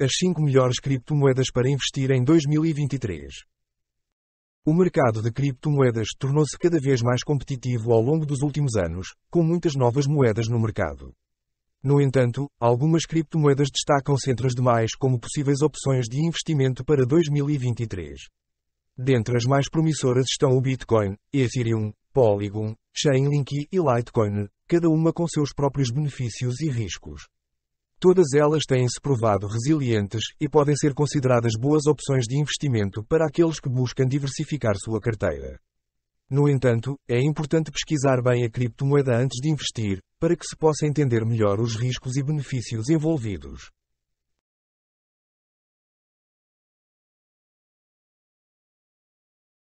As 5 melhores criptomoedas para investir em 2023. O mercado de criptomoedas tornou-se cada vez mais competitivo ao longo dos últimos anos, com muitas novas moedas no mercado. No entanto, algumas criptomoedas destacam-se entre as demais como possíveis opções de investimento para 2023. Dentre as mais promissoras estão o Bitcoin, Ethereum, Polygon, Chainlink e Litecoin, cada uma com seus próprios benefícios e riscos. Todas elas têm-se provado resilientes e podem ser consideradas boas opções de investimento para aqueles que buscam diversificar sua carteira. No entanto, é importante pesquisar bem a criptomoeda antes de investir, para que se possa entender melhor os riscos e benefícios envolvidos.